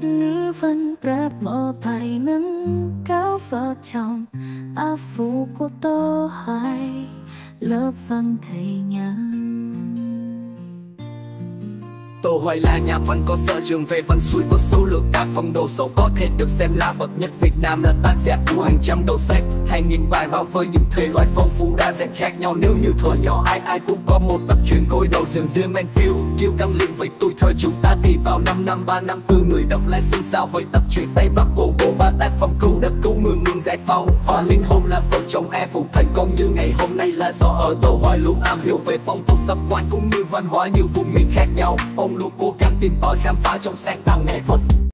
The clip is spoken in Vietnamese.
Nữ văn rap mở bài nâng cao vợ chồng áp phụ của tôi hai lớp văn thầy nhang Tô Hoài là nhà văn có sở trường về văn xuôi, có số lượng đa phong độ sâu, có thể được xem là bậc nhất Việt Nam là tác giả của hàng trăm đầu sách. Hàng nghìn bài báo với những thể loại phong phú đa dạng khác nhau. Nếu như thuở nhỏ, ai ai cũng có một tập truyện gối đầu giường riêng phiêu. Yêu căng liền với tuổi thơ chúng ta thì vào năm năm, ba năm, tư người đọc lại xôn sao với tập truyện Tây Bắc Bộ Bộ ba tác giải phóng. Và linh hồn là vợ chồng e phụ thành công như ngày hôm nay là do ở tổ Hoài luôn am hiểu về phong tục tập quán cũng như văn hóa nhiều vùng miền khác nhau. Ông luôn cố gắng tìm tòi khám phá trong sáng tạo nghệ thuật.